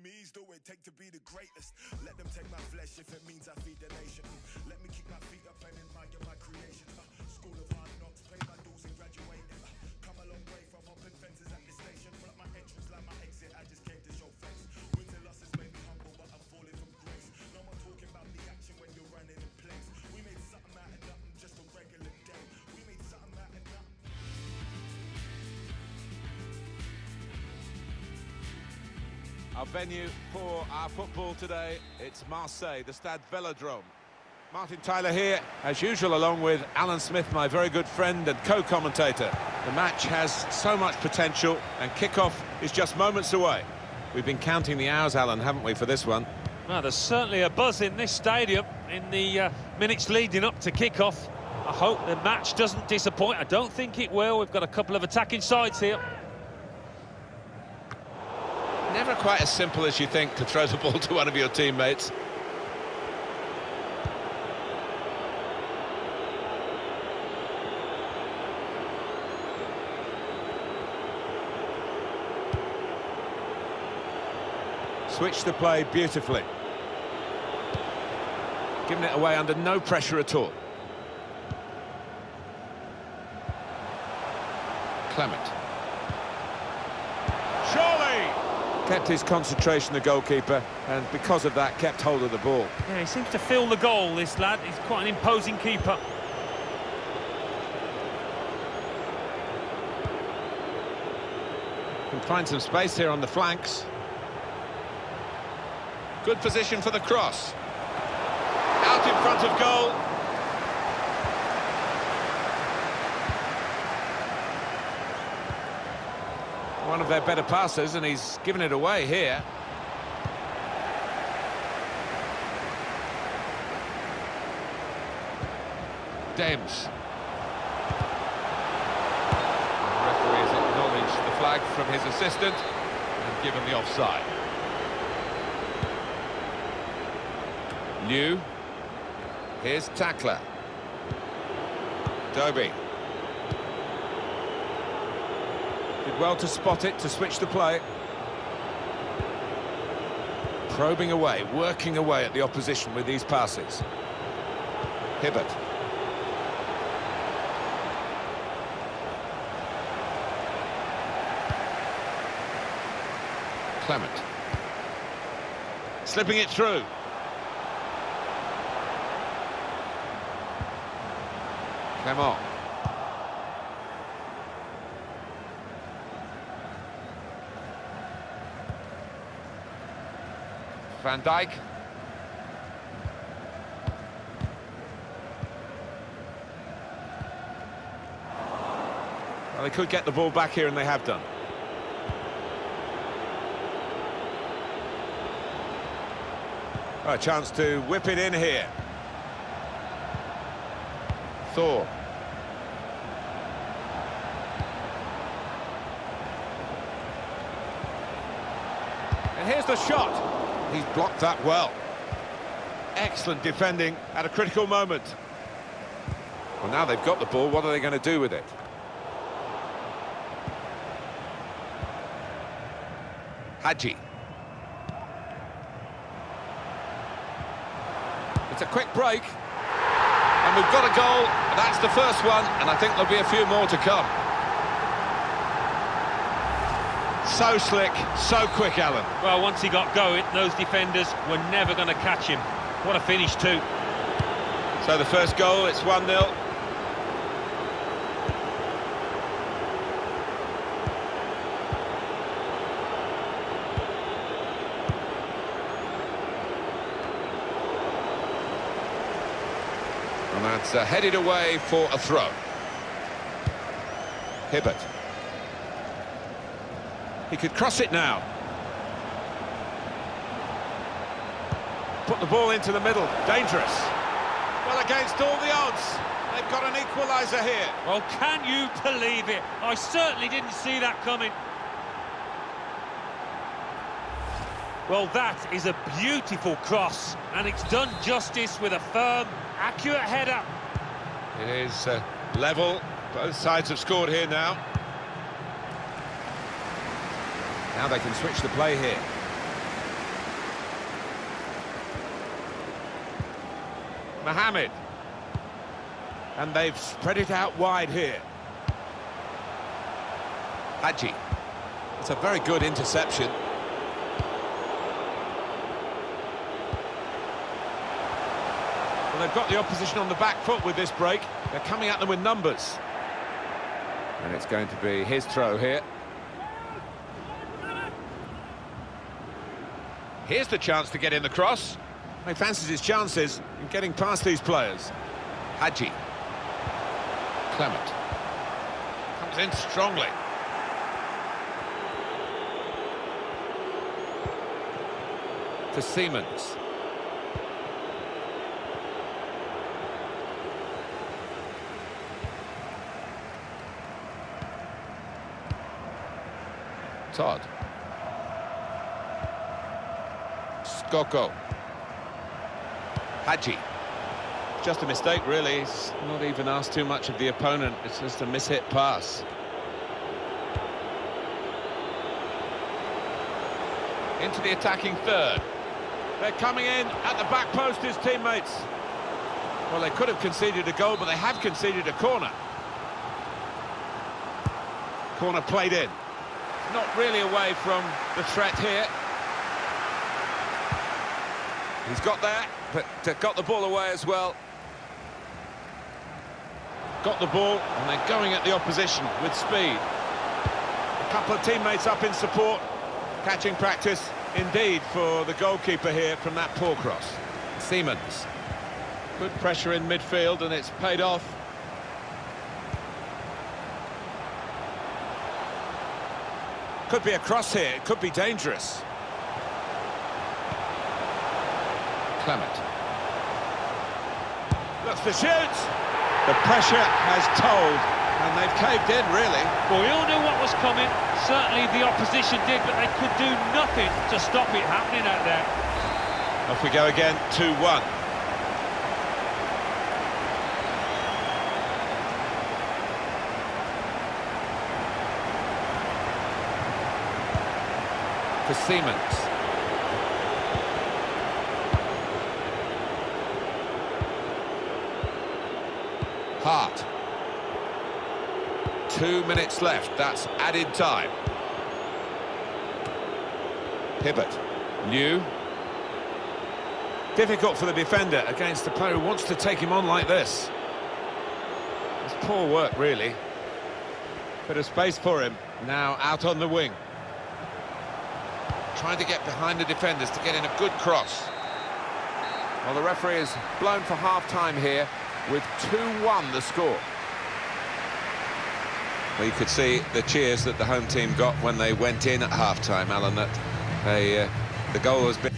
Me's do it take to be the greatest. Let them take my flesh if it means I feed the nation. Let me keep my feet up and admire my creation. Uh, school of hard knocks, pay my dues and graduate. Our venue for our football today, it's Marseille, the Stade Velodrome. Martin Tyler here, as usual, along with Alan Smith, my very good friend and co-commentator. The match has so much potential, and kickoff is just moments away. We've been counting the hours, Alan, haven't we, for this one? Well, there's certainly a buzz in this stadium in the uh, minutes leading up to kick-off. I hope the match doesn't disappoint. I don't think it will. We've got a couple of attacking sides here. Never quite as simple as you think to throw the ball to one of your teammates. Switch the play beautifully. Giving it away under no pressure at all. Clement. Kept his concentration, the goalkeeper, and because of that, kept hold of the ball. Yeah, he seems to fill the goal, this lad. He's quite an imposing keeper. Can find some space here on the flanks. Good position for the cross. Out in front of goal. One of their better passes, and he's given it away here. Dames. The referee has acknowledged the flag from his assistant and given the offside. New. Here's Tackler. Dobie. Did well to spot it, to switch the play. Probing away, working away at the opposition with these passes. Hibbert. Clement. Slipping it through. Clement. Van Dijk. Well, they could get the ball back here, and they have done. A chance to whip it in here. Thor. And here's the shot. He's blocked that well. Excellent defending at a critical moment. Well, now they've got the ball, what are they going to do with it? Hadji. It's a quick break. And we've got a goal, that's the first one, and I think there'll be a few more to come. So slick, so quick, Alan. Well, once he got going, those defenders were never going to catch him. What a finish, too. So the first goal, it's 1-0. And that's uh, headed away for a throw. Hibbert. He could cross it now. Put the ball into the middle. Dangerous. Well, against all the odds, they've got an equaliser here. Well, can you believe it? I certainly didn't see that coming. Well, that is a beautiful cross, and it's done justice with a firm, accurate header. It is uh, level. Both sides have scored here now. Now they can switch the play here. Mohamed. And they've spread it out wide here. Hadji. It's a very good interception. Well, they've got the opposition on the back foot with this break. They're coming at them with numbers. And it's going to be his throw here. Here's the chance to get in the cross. He fancies his chances in getting past these players. Hadji. Clement. Comes in strongly. To Siemens. Todd. Skoko. Hadji. Just a mistake, really. He's not even asked too much of the opponent. It's just a mishit pass. Into the attacking third. They're coming in at the back post, his teammates. Well, they could have conceded a goal, but they have conceded a corner. Corner played in. Not really away from the threat here. He's got there, but got the ball away as well. Got the ball, and they're going at the opposition with speed. A couple of teammates up in support. Catching practice, indeed, for the goalkeeper here from that poor cross. Siemens. Good pressure in midfield, and it's paid off. Could be a cross here, it could be dangerous. Clement. Looks to shoot. The pressure has told, and they've caved in, really. Well, we all knew what was coming. Certainly the opposition did, but they could do nothing to stop it happening out there. Off we go again, 2-1. To Siemens. Hart. Two minutes left, that's added time. Hibbert. New. Difficult for the defender against the player who wants to take him on like this. It's poor work, really. Bit of space for him, now out on the wing. Trying to get behind the defenders to get in a good cross. Well, the referee is blown for half-time here with 2-1 the score. Well, you could see the cheers that the home team got when they went in at half-time, Alan, that they, uh, the goal has been...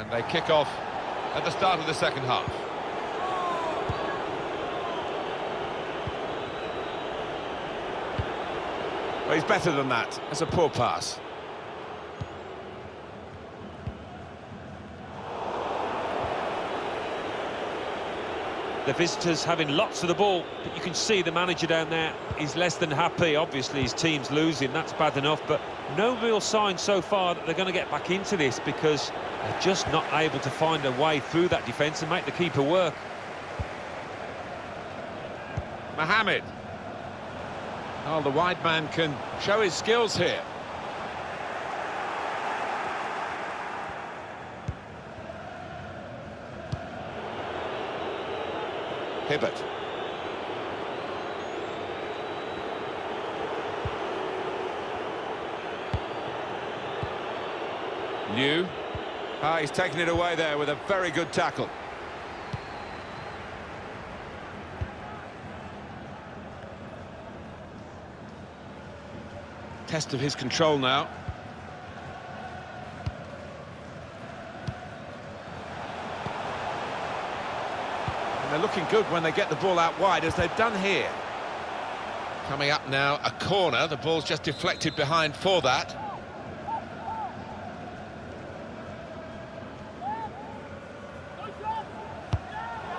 And they kick off at the start of the second half. Well, he's better than that. It's a poor pass. The visitors having lots of the ball, but you can see the manager down there is less than happy. Obviously, his team's losing, that's bad enough, but no real sign so far that they're going to get back into this because they're just not able to find a way through that defence and make the keeper work. Mohamed. Oh, the wide man can show his skills here. Hibbert. New. Ah, he's taken it away there with a very good tackle. Test of his control now. They're looking good when they get the ball out wide, as they've done here. Coming up now, a corner. The ball's just deflected behind for that.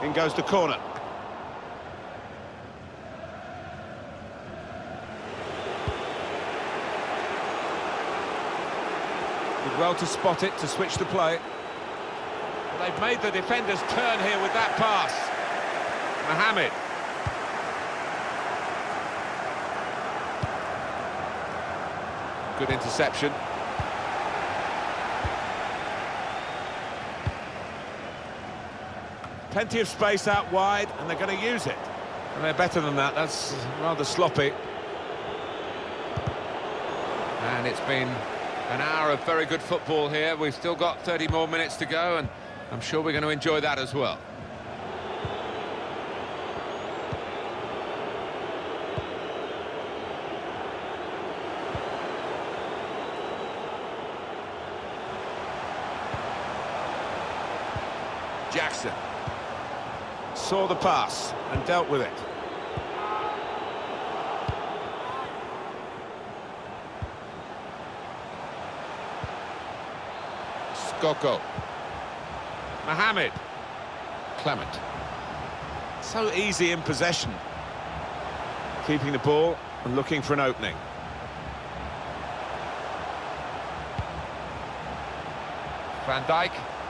In goes the corner. Did well to spot it, to switch the play. They've made the defenders turn here with that pass. Mohamed. Good interception. Plenty of space out wide, and they're going to use it. And they're better than that. That's rather sloppy. And it's been an hour of very good football here. We've still got 30 more minutes to go, and I'm sure we're going to enjoy that as well. Jackson saw the pass and dealt with it. Skoko. Mohamed. Clement. So easy in possession. Keeping the ball and looking for an opening. Van Dijk.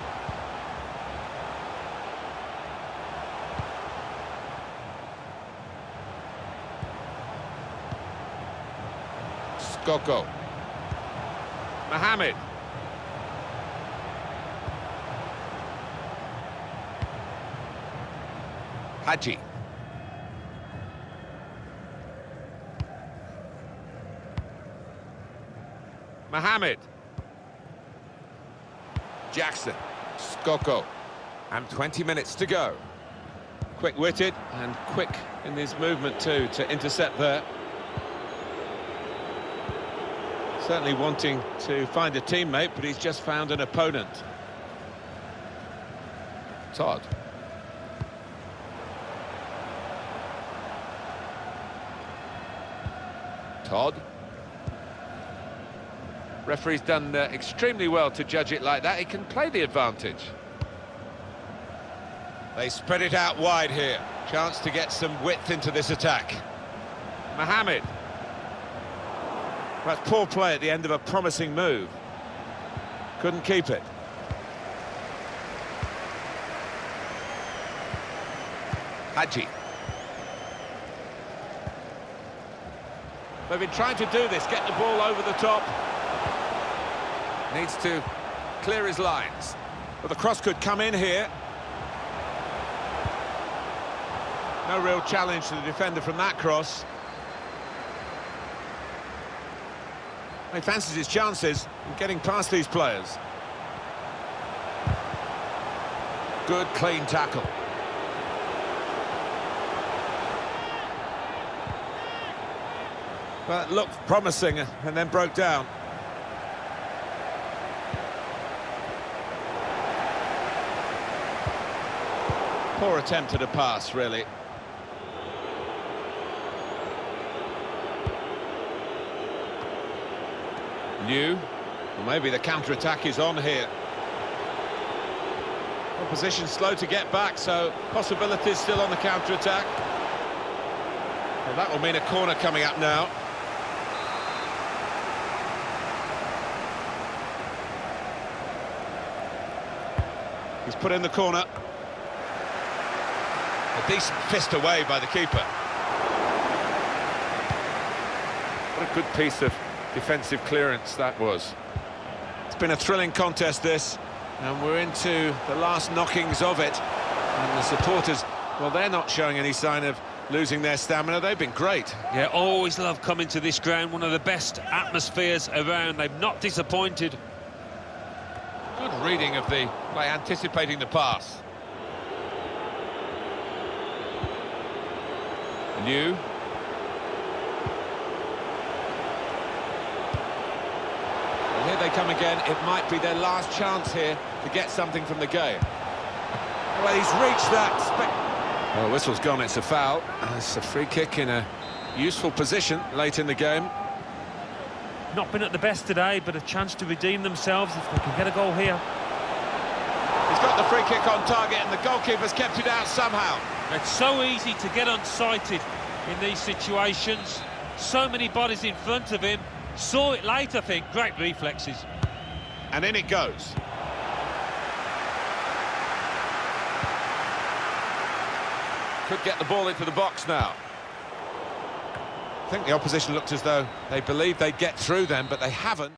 Skoko. Mohamed. Hadji. Mohamed. Jackson. Skoko. And 20 minutes to go. Quick-witted and quick in his movement too to intercept there. Certainly wanting to find a teammate, but he's just found an opponent. Todd. Todd. Referee's done uh, extremely well to judge it like that. He can play the advantage. They spread it out wide here. Chance to get some width into this attack. Mohamed. That's poor play at the end of a promising move. Couldn't keep it. Hadji. They've been trying to do this, get the ball over the top. Needs to clear his lines. But the cross could come in here. No real challenge to the defender from that cross. He fancies his chances in getting past these players. Good, clean tackle. But looked promising and then broke down. Poor attempt at a pass, really. Liu. Well, maybe the counter-attack is on here. Opposition slow to get back, so possibilities still on the counter-attack. Well, that will mean a corner coming up now. He's put in the corner. A decent fist away by the keeper. What a good piece of defensive clearance that was. It's been a thrilling contest, this, and we're into the last knockings of it. And the supporters, well, they're not showing any sign of losing their stamina. They've been great. Yeah, always love coming to this ground. One of the best atmospheres around. They've not disappointed. Good reading of the by anticipating the pass. New. Well, here they come again. It might be their last chance here to get something from the game. Well, he's reached that. Well, oh, whistle's gone. It's a foul. It's a free kick in a useful position late in the game. Not been at the best today, but a chance to redeem themselves if they can get a goal here. He's got the free kick on target and the goalkeeper's kept it out somehow. It's so easy to get unsighted in these situations. So many bodies in front of him. Saw it late, I think. Great reflexes. And in it goes. Could get the ball into the box now. I think the opposition looked as though they believed they'd get through them, but they haven't.